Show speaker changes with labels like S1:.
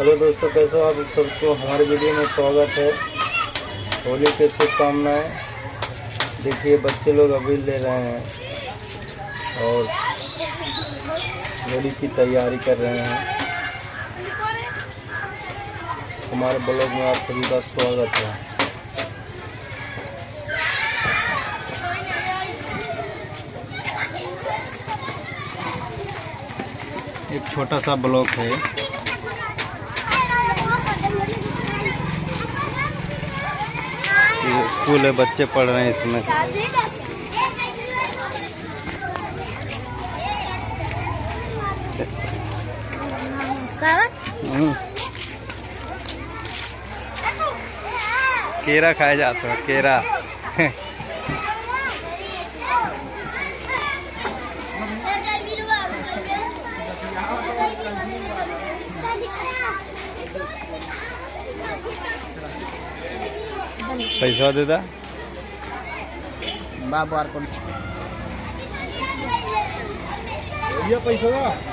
S1: Hello दोस्तों, कैसे हो आप सबको? हमारे वीडियो में स्वागत है। होली के शुभकामनाएँ। देखिए, बच्चे लोग अभी ले रहे हैं और होली की तैयारी कर रहे हैं। हमारे ब्लॉग में आप सभी का स्वागत है। एक छोटा सा ब्लॉक है। स्कूल है बच्चे पढ़ रहे हैं इसमें हम्म, केरा खाया जाता है केरा पैसा देता
S2: बाबू आर ये
S1: पैसा